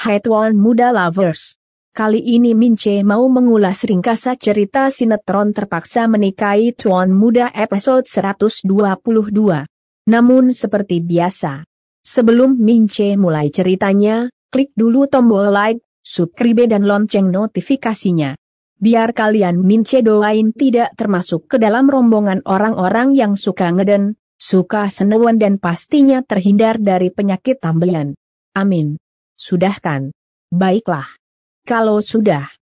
Hai Tuan Muda Lovers. Kali ini Mince mau mengulas ringkasan cerita sinetron terpaksa menikahi Tuan Muda episode 122. Namun seperti biasa. Sebelum Mince mulai ceritanya, klik dulu tombol like, subscribe dan lonceng notifikasinya. Biar kalian Mince doain tidak termasuk ke dalam rombongan orang-orang yang suka ngeden, suka senewan dan pastinya terhindar dari penyakit tambahan. Amin. Sudah kan? Baiklah. Kalau sudah,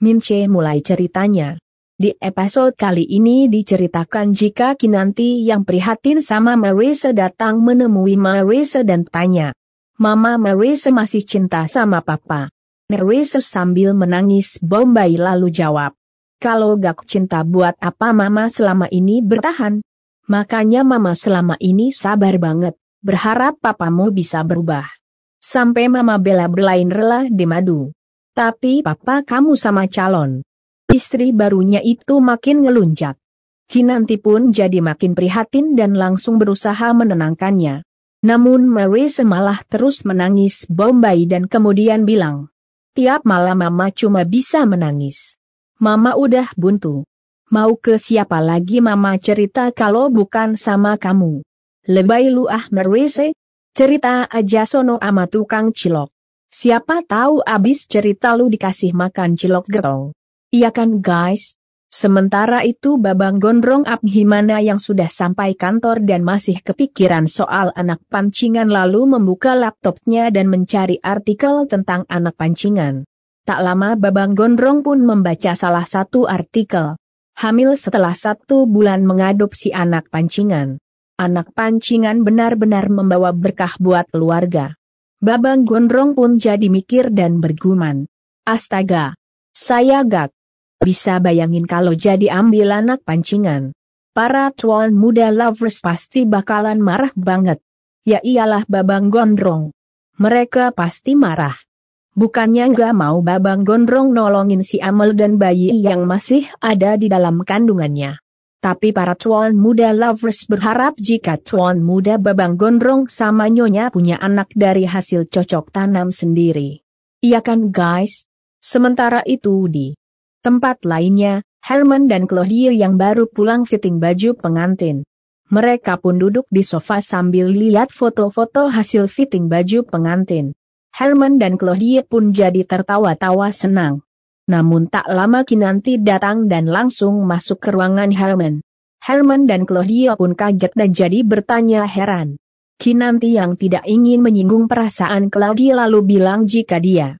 Mince mulai ceritanya. Di episode kali ini diceritakan jika Kinanti yang prihatin sama Marisa datang menemui Marisa dan tanya. Mama Marisa masih cinta sama papa. Marisa sambil menangis Bombay lalu jawab. Kalau gak cinta buat apa mama selama ini bertahan? Makanya mama selama ini sabar banget, berharap papamu bisa berubah. Sampai mama bela-belain rela di madu. Tapi papa kamu sama calon. Istri barunya itu makin ngelunjak. Kinanti pun jadi makin prihatin dan langsung berusaha menenangkannya. Namun Mary semalah terus menangis Bombay dan kemudian bilang, Tiap malam mama cuma bisa menangis. Mama udah buntu. Mau ke siapa lagi mama cerita kalau bukan sama kamu? Lebay lu ah merise? Cerita aja sono ama tukang cilok. Siapa tahu abis cerita lu dikasih makan cilok gerong. Iya kan guys? Sementara itu Babang Gondrong Abhimana yang sudah sampai kantor dan masih kepikiran soal anak pancingan lalu membuka laptopnya dan mencari artikel tentang anak pancingan. Tak lama Babang Gondrong pun membaca salah satu artikel hamil setelah satu bulan mengadopsi anak pancingan. Anak pancingan benar-benar membawa berkah buat keluarga. Babang Gondrong pun jadi mikir dan bergumam. Astaga! Saya gak bisa bayangin kalau jadi ambil anak pancingan. Para tuan muda lovers pasti bakalan marah banget. Ya iyalah Babang Gondrong. Mereka pasti marah. Bukannya nggak mau Babang Gondrong nolongin si Amel dan bayi yang masih ada di dalam kandungannya. Tapi para tuan muda lovers berharap jika tuan muda Babang Gondrong sama Nyonya punya anak dari hasil cocok tanam sendiri. Iya kan guys? Sementara itu di tempat lainnya, Herman dan Claudia yang baru pulang fitting baju pengantin. Mereka pun duduk di sofa sambil lihat foto-foto hasil fitting baju pengantin. Herman dan Claudia pun jadi tertawa-tawa senang. Namun tak lama Kinanti datang dan langsung masuk ke ruangan Herman. Herman dan Claudia pun kaget dan jadi bertanya heran. Kinanti yang tidak ingin menyinggung perasaan Claudia lalu bilang jika dia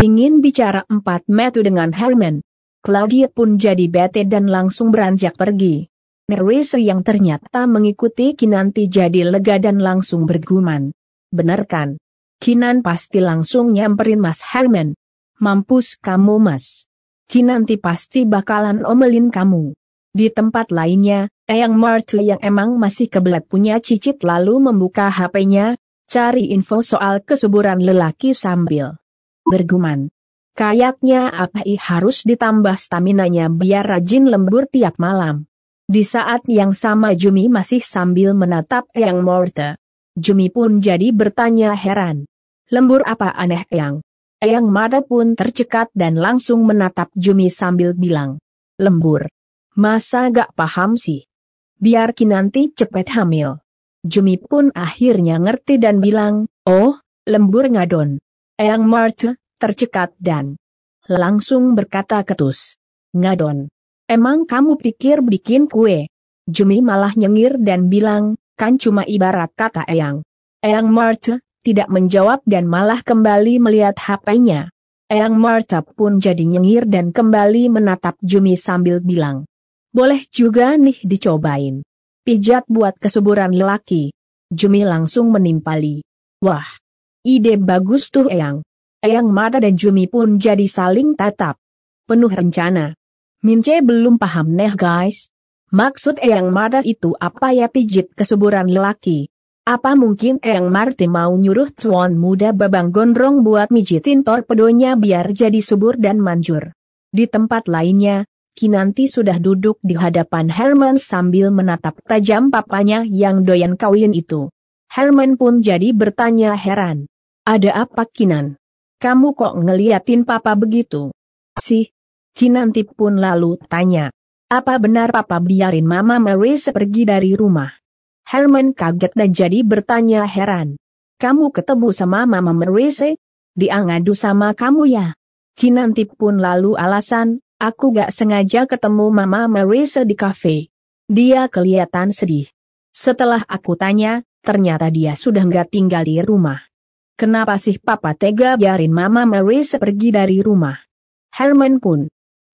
ingin bicara empat metu dengan Herman. Claudia pun jadi bete dan langsung beranjak pergi. Nerese yang ternyata mengikuti Kinanti jadi lega dan langsung bergumam. Benar kan? Kinan pasti langsung nyamperin Mas Herman. Mampus kamu mas. Kinanti pasti bakalan omelin kamu. Di tempat lainnya, Eyang Martu yang emang masih kebelat punya cicit lalu membuka HP-nya, cari info soal kesuburan lelaki sambil berguman. Kayaknya Apai harus ditambah staminanya biar rajin lembur tiap malam. Di saat yang sama Jumi masih sambil menatap Eyang Morte. Jumi pun jadi bertanya heran. Lembur apa aneh Eyang? Eyang Mada pun tercekat dan langsung menatap Jumi sambil bilang. Lembur. Masa gak paham sih? Biar Kinanti cepet hamil. Jumi pun akhirnya ngerti dan bilang, oh, lembur ngadon. Eyang Marte tercekat dan langsung berkata ketus. Ngadon. Emang kamu pikir bikin kue? Jumi malah nyengir dan bilang, kan cuma ibarat kata Eyang. Eyang Marte, tidak menjawab dan malah kembali melihat HP-nya. Eyang Marta pun jadi nyengir dan kembali menatap Jumi sambil bilang. Boleh juga nih dicobain. Pijat buat kesuburan lelaki. Jumi langsung menimpali. Wah, ide bagus tuh Eyang. Eyang Marta dan Jumi pun jadi saling tatap. Penuh rencana. Mince belum paham nih guys. Maksud Eyang Marta itu apa ya pijit kesuburan lelaki? Apa mungkin Eyang Marti mau nyuruh tuan muda Babang Gondrong buat mijitin torpedonya biar jadi subur dan manjur? Di tempat lainnya, Kinanti sudah duduk di hadapan Herman sambil menatap tajam papanya yang doyan kawin itu. Herman pun jadi bertanya heran. Ada apa Kinan? Kamu kok ngeliatin papa begitu? Sih. Kinanti pun lalu tanya. Apa benar papa biarin mama Marisa pergi dari rumah? Herman kaget dan jadi bertanya heran. Kamu ketemu sama mama Marisa? Dia ngadu sama kamu ya? Kinanti pun lalu alasan, aku gak sengaja ketemu mama Marisa di kafe. Dia kelihatan sedih. Setelah aku tanya, ternyata dia sudah nggak tinggal di rumah. Kenapa sih papa tega biarin mama Marisa pergi dari rumah? Herman pun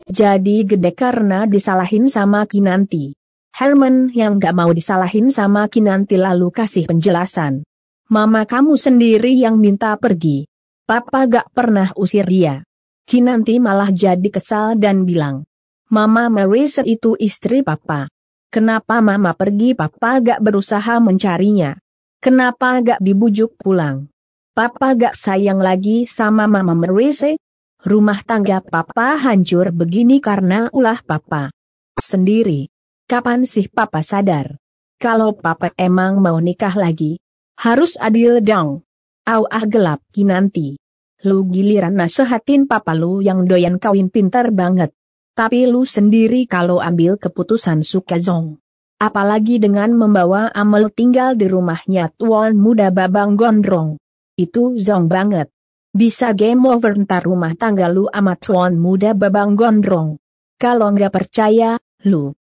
jadi gede karena disalahin sama Kinanti. Herman yang gak mau disalahin sama Kinanti lalu kasih penjelasan. Mama kamu sendiri yang minta pergi. Papa gak pernah usir dia. Kinanti malah jadi kesal dan bilang, Mama Marisa itu istri papa. Kenapa mama pergi papa gak berusaha mencarinya? Kenapa gak dibujuk pulang? Papa gak sayang lagi sama mama Merise? Rumah tangga papa hancur begini karena ulah papa. Sendiri. Kapan sih papa sadar? Kalau papa emang mau nikah lagi, harus adil dong. Au ah gelap kinanti. Lu giliran nasehatin papa lu yang doyan kawin pintar banget. Tapi lu sendiri kalau ambil keputusan suka zong. Apalagi dengan membawa Amel tinggal di rumahnya tuan muda Babang Gondrong. Itu zong banget. Bisa game over ntar rumah tangga lu amat tuan muda Babang Gondrong. Kalau nggak percaya, lu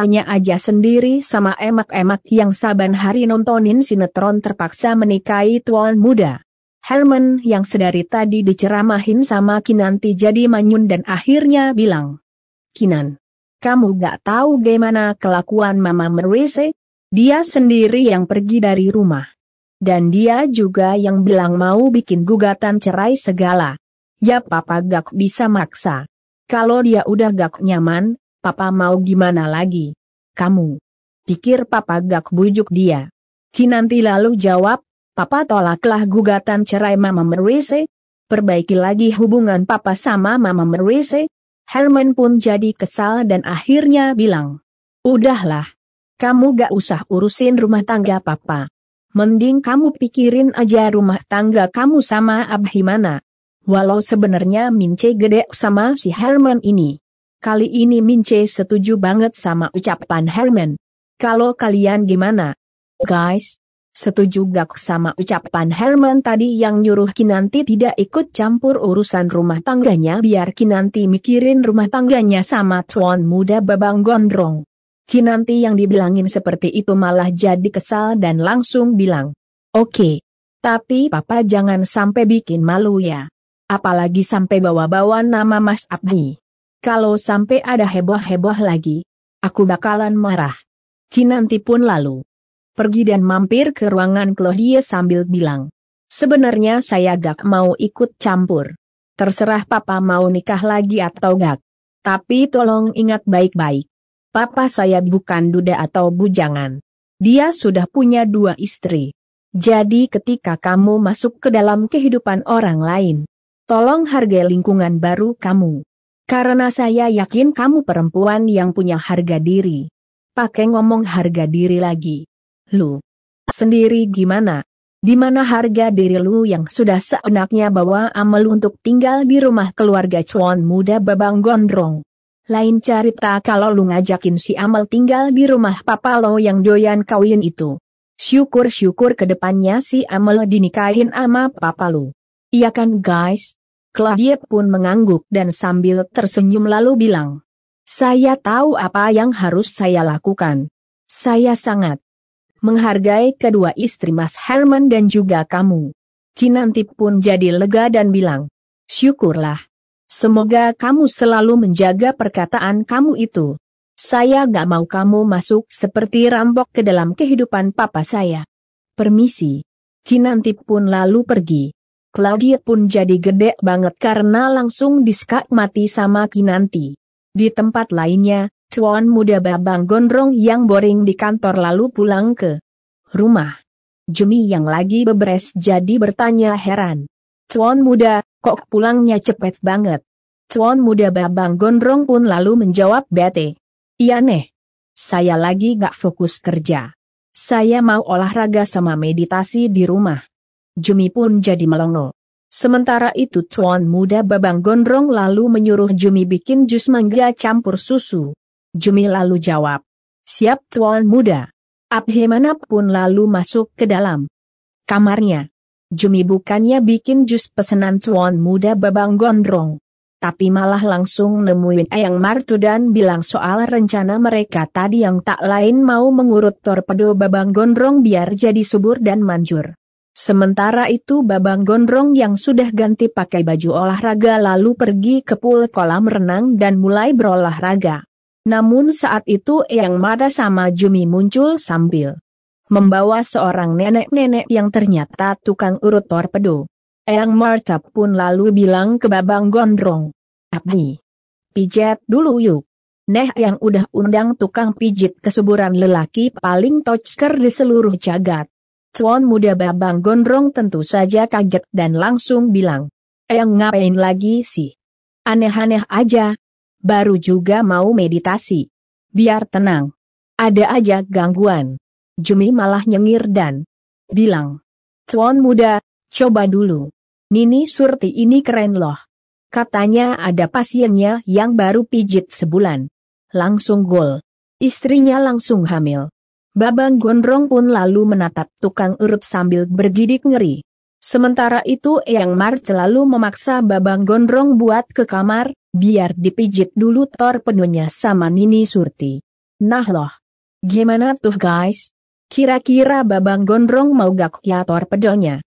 tanya aja sendiri sama emak-emak yang saban hari nontonin sinetron terpaksa menikahi tuan muda. Herman yang sedari tadi diceramahin sama Kinanti jadi manyun dan akhirnya bilang, Kinan. Kamu gak tahu gimana kelakuan Mama Merise? Dia sendiri yang pergi dari rumah. Dan dia juga yang bilang mau bikin gugatan cerai segala. Ya papa gak bisa maksa. Kalau dia udah gak nyaman, papa mau gimana lagi? Kamu. Pikir papa gak bujuk dia. Kinanti lalu jawab, papa tolaklah gugatan cerai Mama Merise. Perbaiki lagi hubungan papa sama Mama Merise, Herman pun jadi kesal dan akhirnya bilang, Udahlah, kamu gak usah urusin rumah tangga papa. Mending kamu pikirin aja rumah tangga kamu sama Abhimana. Walau sebenarnya Mince gede sama si Herman ini. Kali ini Mince setuju banget sama ucapan Herman. Kalau kalian gimana? Guys, Setuju gak sama ucapan Herman tadi yang nyuruh Kinanti tidak ikut campur urusan rumah tangganya biar Kinanti mikirin rumah tangganya sama tuan muda Babang Gondrong. Kinanti yang dibilangin seperti itu malah jadi kesal dan langsung bilang, Oke, okay, tapi papa jangan sampai bikin malu ya. Apalagi sampai bawa-bawa nama Mas Abdi. Kalau sampai ada heboh-heboh lagi, aku bakalan marah. Kinanti pun lalu pergi dan mampir ke ruangan Claudia sambil bilang, sebenarnya saya gak mau ikut campur. Terserah papa mau nikah lagi atau gak. Tapi tolong ingat baik-baik. Papa saya bukan duda atau bujangan. Dia sudah punya dua istri. Jadi ketika kamu masuk ke dalam kehidupan orang lain, tolong hargai lingkungan baru kamu. Karena saya yakin kamu perempuan yang punya harga diri. Pakai ngomong harga diri lagi. Lu sendiri gimana? Di mana harga diri lu yang sudah seenaknya bawa Amel untuk tinggal di rumah keluarga cuan muda Babang Gondrong? Lain cerita kalau lu ngajakin si Amel tinggal di rumah papa lo yang doyan kawin itu. Syukur-syukur ke depannya si Amel dinikahin ama papa lu. Iya kan guys? Claudia pun mengangguk dan sambil tersenyum lalu bilang. Saya tahu apa yang harus saya lakukan. Saya sangat menghargai kedua istri Mas Herman dan juga kamu. Kinanti pun jadi lega dan bilang, syukurlah. Semoga kamu selalu menjaga perkataan kamu itu. Saya gak mau kamu masuk seperti rambok ke dalam kehidupan papa saya. Permisi. Kinanti pun lalu pergi. Claudia pun jadi gede banget karena langsung diskak mati sama Kinanti. Di tempat lainnya, Tuan muda Babang Gondrong yang boring di kantor lalu pulang ke rumah. Jumi yang lagi beberes jadi bertanya heran. Tuan muda, kok pulangnya cepet banget? Tuan muda Babang Gondrong pun lalu menjawab bete. Iya nih. Saya lagi gak fokus kerja. Saya mau olahraga sama meditasi di rumah. Jumi pun jadi melongo. Sementara itu Tuan Muda Babang Gondrong lalu menyuruh Jumi bikin jus mangga campur susu. Jumi lalu jawab. Siap Tuan Muda. Abhemana pun lalu masuk ke dalam kamarnya. Jumi bukannya bikin jus pesanan Tuan Muda Babang Gondrong tapi malah langsung nemuin Eyang Martu dan bilang soal rencana mereka tadi yang tak lain mau mengurut torpedo Babang Gondrong biar jadi subur dan manjur. Sementara itu Babang Gondrong yang sudah ganti pakai baju olahraga lalu pergi ke pool kolam renang dan mulai berolahraga. Namun saat itu Eyang Mada sama Jumi muncul sambil membawa seorang nenek-nenek yang ternyata tukang urut torpedo. Eyang Marta pun lalu bilang ke Babang Gondrong. Abdi. Pijat dulu yuk. Neh yang udah undang tukang pijit kesuburan lelaki paling tocker di seluruh jagat. Tuan muda Babang Gondrong tentu saja kaget dan langsung bilang. Eyang ngapain lagi sih? Aneh-aneh aja. Baru juga mau meditasi. Biar tenang. Ada aja gangguan. Jumi malah nyengir dan bilang. Tuan muda, coba dulu. Nini Surti ini keren loh. Katanya ada pasiennya yang baru pijit sebulan. Langsung gol. Istrinya langsung hamil. Babang Gondrong pun lalu menatap tukang urut sambil bergidik ngeri. Sementara itu Eyang Mar selalu memaksa Babang Gondrong buat ke kamar, biar dipijit dulu torpedonya sama Nini Surti. Nah loh. Gimana tuh guys? Kira-kira Babang Gondrong mau gak ya torpedonya?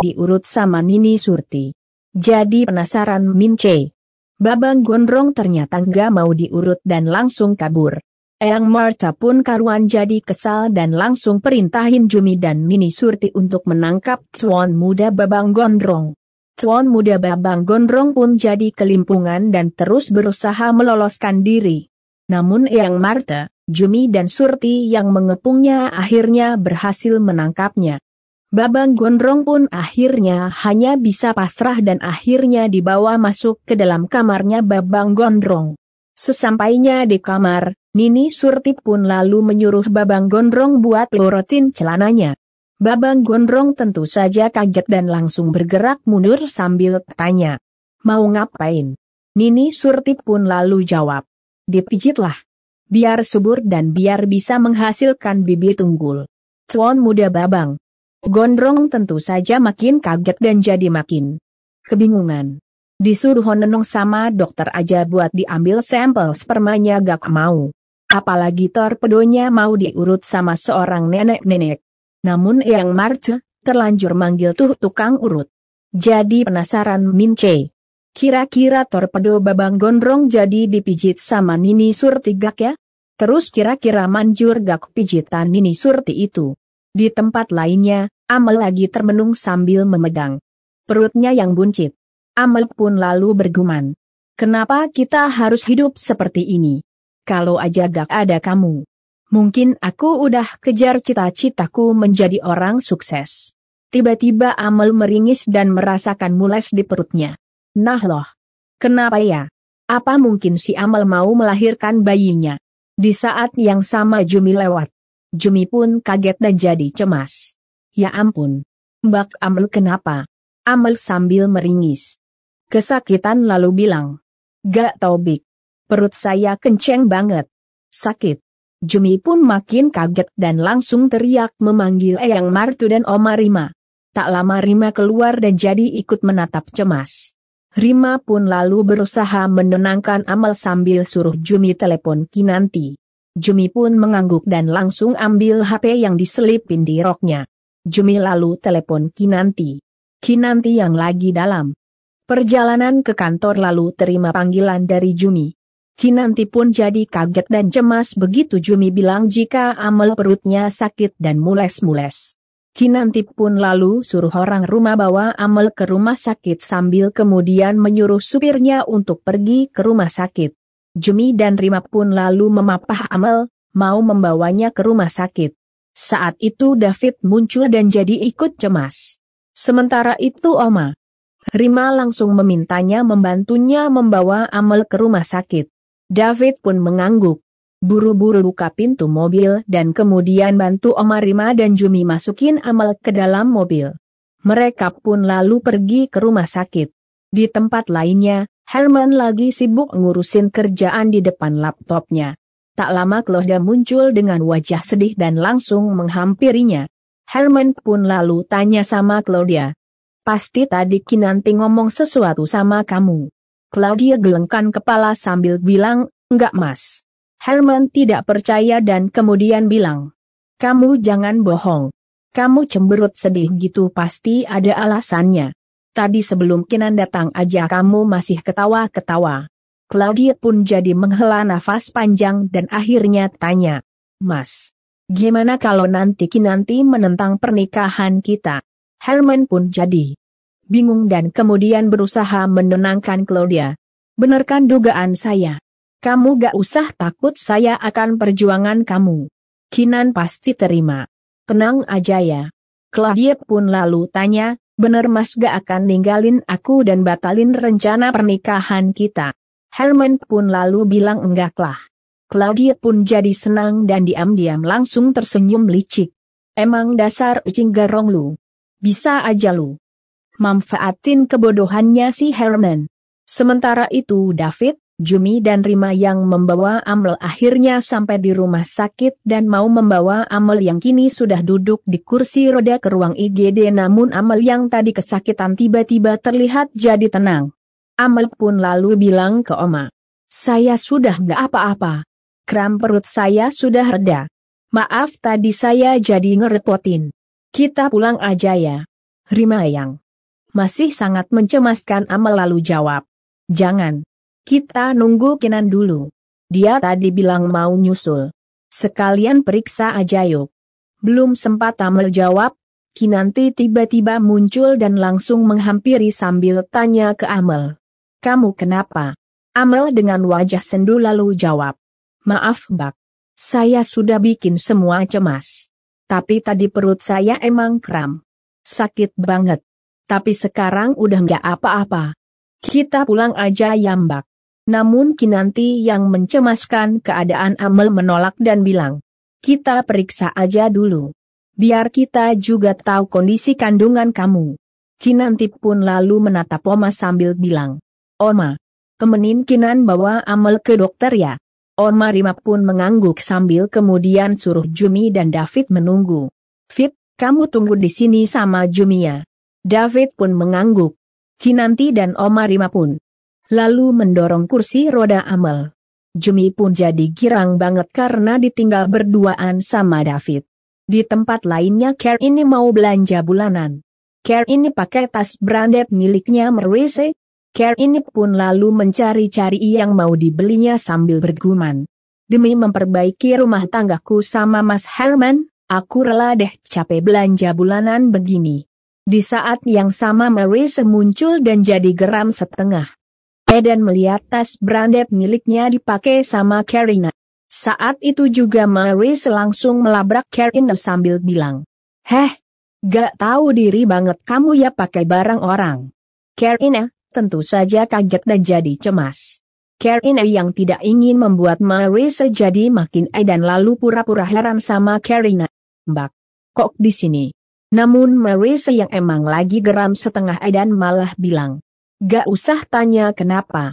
diurut sama Nini Surti. Jadi penasaran Mince. Babang Gondrong ternyata nggak mau diurut dan langsung kabur. Eyang Marta pun karuan jadi kesal dan langsung perintahin Jumi dan Nini Surti untuk menangkap Tuan Muda Babang Gondrong. Tuan Muda Babang Gondrong pun jadi kelimpungan dan terus berusaha meloloskan diri. Namun Eyang Marta, Jumi dan Surti yang mengepungnya akhirnya berhasil menangkapnya. Babang Gondrong pun akhirnya hanya bisa pasrah dan akhirnya dibawa masuk ke dalam kamarnya Babang Gondrong. Sesampainya di kamar, Nini Surti pun lalu menyuruh Babang Gondrong buat lorotin celananya. Babang Gondrong tentu saja kaget dan langsung bergerak mundur sambil tanya. Mau ngapain? Nini Surti pun lalu jawab. Dipijitlah. Biar subur dan biar bisa menghasilkan bibit tunggul. Tuan muda Babang, Gondrong tentu saja makin kaget dan jadi makin kebingungan. Disuruh nenung sama dokter aja buat diambil sampel spermanya gak mau. Apalagi torpedonya mau diurut sama seorang nenek-nenek. Namun yang Marce, terlanjur manggil tuh tukang urut. Jadi penasaran Mince. Kira-kira torpedo babang gondrong jadi dipijit sama Nini Surti gak ya? Terus kira-kira manjur gak pijitan Nini Surti itu? Di tempat lainnya, Amel lagi termenung sambil memegang perutnya yang buncit. Amel pun lalu bergumam. Kenapa kita harus hidup seperti ini? Kalau aja gak ada kamu. Mungkin aku udah kejar cita-citaku menjadi orang sukses. Tiba-tiba Amel meringis dan merasakan mules di perutnya. Nah loh. Kenapa ya? Apa mungkin si Amel mau melahirkan bayinya? Di saat yang sama Jumi lewat. Jumi pun kaget dan jadi cemas. Ya ampun. Mbak Amel kenapa? Amel sambil meringis. Kesakitan lalu bilang. Gak tau Bik. Perut saya kenceng banget. Sakit. Jumi pun makin kaget dan langsung teriak memanggil Eyang Martu dan Oma Rima. Tak lama Rima keluar dan jadi ikut menatap cemas. Rima pun lalu berusaha menenangkan Amal sambil suruh Jumi telepon Kinanti. Jumi pun mengangguk dan langsung ambil HP yang diselipin di roknya. Jumi lalu telepon Kinanti. Kinanti yang lagi dalam perjalanan ke kantor lalu terima panggilan dari Jumi. Kinanti pun jadi kaget dan cemas begitu Jumi bilang jika amal perutnya sakit dan mules-mules. Kinanti pun lalu suruh orang rumah bawa Amel ke rumah sakit sambil kemudian menyuruh supirnya untuk pergi ke rumah sakit. Jumi dan Rima pun lalu memapah Amel, mau membawanya ke rumah sakit. Saat itu David muncul dan jadi ikut cemas. Sementara itu Oma, Rima langsung memintanya membantunya membawa Amel ke rumah sakit. David pun mengangguk. Buru-buru buka pintu mobil dan kemudian bantu Oma Rima dan Jumi masukin Amel ke dalam mobil. Mereka pun lalu pergi ke rumah sakit. Di tempat lainnya, Herman lagi sibuk ngurusin kerjaan di depan laptopnya. Tak lama Claudia muncul dengan wajah sedih dan langsung menghampirinya. Herman pun lalu tanya sama Claudia. Pasti tadi Kinanti ngomong sesuatu sama kamu. Claudia gelengkan kepala sambil bilang, enggak mas. Herman tidak percaya dan kemudian bilang, kamu jangan bohong. Kamu cemberut sedih gitu pasti ada alasannya. Tadi sebelum Kinan datang aja kamu masih ketawa-ketawa. Claudia pun jadi menghela nafas panjang dan akhirnya tanya, Mas, gimana kalau nanti Kinanti menentang pernikahan kita? Herman pun jadi bingung dan kemudian berusaha menenangkan Claudia. Benarkan dugaan saya. Kamu gak usah takut saya akan perjuangan kamu. Kinan pasti terima. Tenang aja ya. Claudia pun lalu tanya, bener mas gak akan ninggalin aku dan batalin rencana pernikahan kita. Herman pun lalu bilang enggaklah. Claudia pun jadi senang dan diam-diam langsung tersenyum licik. Emang dasar ucing garong lu. Bisa aja lu. Manfaatin kebodohannya si Herman. Sementara itu David, Jumi dan Rima yang membawa Amel akhirnya sampai di rumah sakit dan mau membawa Amel yang kini sudah duduk di kursi roda ke ruang IGD namun Amel yang tadi kesakitan tiba-tiba terlihat jadi tenang. Amel pun lalu bilang ke Oma, saya sudah gak apa-apa. Kram perut saya sudah reda. Maaf tadi saya jadi ngerepotin. Kita pulang aja ya. Rima yang masih sangat mencemaskan Amel lalu jawab. Jangan. Kita nunggu Kinan dulu. Dia tadi bilang mau nyusul. Sekalian periksa aja yuk. Belum sempat Amel jawab, Kinanti tiba-tiba muncul dan langsung menghampiri sambil tanya ke Amel. Kamu kenapa? Amel dengan wajah sendu lalu jawab. Maaf bak. Saya sudah bikin semua cemas. Tapi tadi perut saya emang kram. Sakit banget. Tapi sekarang udah nggak apa-apa. Kita pulang aja ya mbak. Namun Kinanti yang mencemaskan keadaan Amel menolak dan bilang, kita periksa aja dulu. Biar kita juga tahu kondisi kandungan kamu. Kinanti pun lalu menatap Oma sambil bilang, Oma, temenin Kinan bawa Amel ke dokter ya. Oma Rima pun mengangguk sambil kemudian suruh Jumi dan David menunggu. Fit, kamu tunggu di sini sama Jumi ya. David pun mengangguk. Kinanti dan Oma Rima pun lalu mendorong kursi roda Amel. Jumi pun jadi girang banget karena ditinggal berduaan sama David. Di tempat lainnya Care ini mau belanja bulanan. Care ini pakai tas branded miliknya Marise. Care ini pun lalu mencari-cari yang mau dibelinya sambil bergumam. Demi memperbaiki rumah tanggaku sama Mas Herman, aku rela deh capek belanja bulanan begini. Di saat yang sama Marise muncul dan jadi geram setengah. Eden melihat tas branded miliknya dipakai sama Karina. Saat itu juga Maris langsung melabrak Karina sambil bilang, Heh, gak tahu diri banget kamu ya pakai barang orang. Karina, tentu saja kaget dan jadi cemas. Karina yang tidak ingin membuat Maris jadi makin edan lalu pura-pura heran sama Karina. Mbak, kok di sini? Namun Maris yang emang lagi geram setengah edan malah bilang, Gak usah tanya kenapa.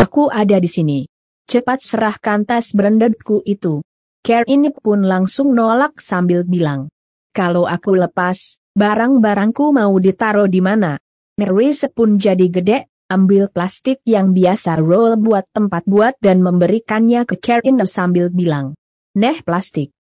Aku ada di sini. Cepat serahkan tas brandedku itu. Care ini pun langsung nolak sambil bilang. Kalau aku lepas, barang-barangku mau ditaruh di mana? Mary pun jadi gede, ambil plastik yang biasa roll buat tempat buat dan memberikannya ke Karen sambil bilang. Neh plastik.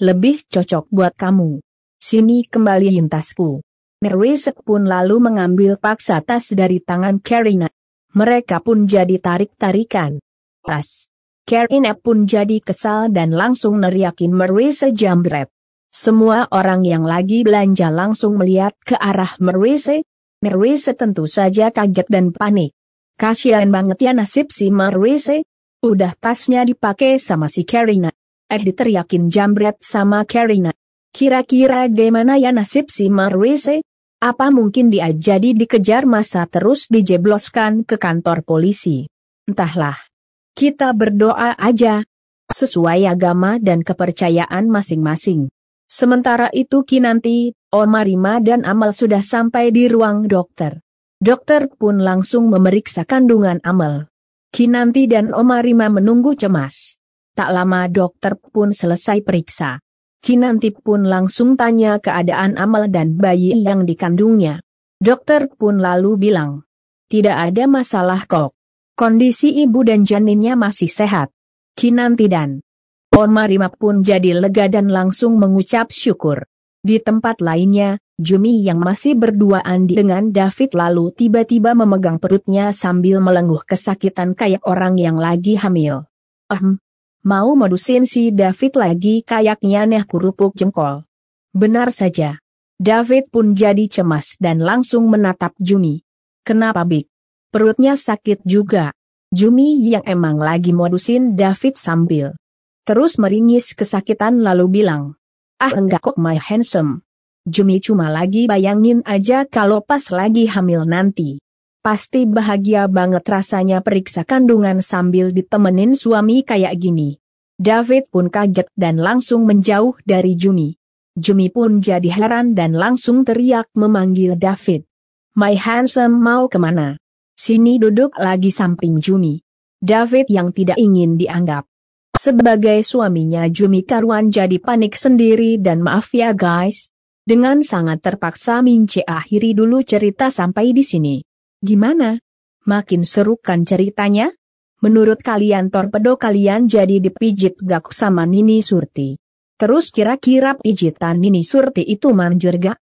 Lebih cocok buat kamu. Sini kembaliin tasku. Mary pun lalu mengambil paksa tas dari tangan Karina. Mereka pun jadi tarik-tarikan. Tas. Karina pun jadi kesal dan langsung neriakin Mary sejambret. Semua orang yang lagi belanja langsung melihat ke arah Marise. Marise tentu saja kaget dan panik. Kasian banget ya nasib si Marise. Udah tasnya dipakai sama si Karina. Eh diteriakin jambret sama Karina. Kira-kira gimana ya nasib si Marise? Apa mungkin dia jadi dikejar masa terus dijebloskan ke kantor polisi? Entahlah. Kita berdoa aja. Sesuai agama dan kepercayaan masing-masing. Sementara itu Kinanti, Oma Rima dan Amal sudah sampai di ruang dokter. Dokter pun langsung memeriksa kandungan Amal. Kinanti dan Oma Rima menunggu cemas. Tak lama dokter pun selesai periksa. Kinanti pun langsung tanya keadaan Amal dan bayi yang dikandungnya. Dokter pun lalu bilang, tidak ada masalah kok. Kondisi ibu dan janinnya masih sehat. Kinanti dan Oma Rima pun jadi lega dan langsung mengucap syukur. Di tempat lainnya, Jumi yang masih berduaan dengan David lalu tiba-tiba memegang perutnya sambil melengguh kesakitan kayak orang yang lagi hamil. Ehm, mau modusin si David lagi kayaknya neh kerupuk jengkol. Benar saja. David pun jadi cemas dan langsung menatap Jumi. Kenapa Bik? Perutnya sakit juga. Jumi yang emang lagi modusin David sambil terus meringis kesakitan lalu bilang, Ah enggak kok my handsome. Jumi cuma lagi bayangin aja kalau pas lagi hamil nanti. Pasti bahagia banget rasanya periksa kandungan sambil ditemenin suami kayak gini. David pun kaget dan langsung menjauh dari Jumi. Jumi pun jadi heran dan langsung teriak memanggil David. My handsome mau ke mana? Sini duduk lagi samping Jumi. David yang tidak ingin dianggap sebagai suaminya Jumi Karwan jadi panik sendiri dan maaf ya guys, dengan sangat terpaksa Mince akhiri dulu cerita sampai di sini. Gimana? Makin seru kan ceritanya? Menurut kalian torpedo kalian jadi dipijit gak sama Nini Surti? Terus kira-kira pijitan Nini Surti itu manjur gak?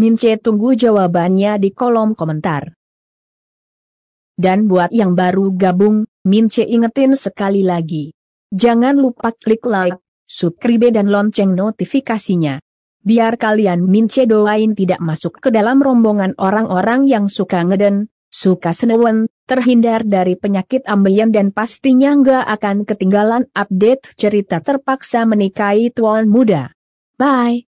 Mince tunggu jawabannya di kolom komentar. Dan buat yang baru gabung, Mince ingetin sekali lagi. Jangan lupa klik like, subscribe dan lonceng notifikasinya. Biar kalian mince doain tidak masuk ke dalam rombongan orang-orang yang suka ngeden, suka senewen, terhindar dari penyakit ambeien dan pastinya nggak akan ketinggalan update cerita terpaksa menikahi tuan muda. Bye!